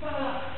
Voilà.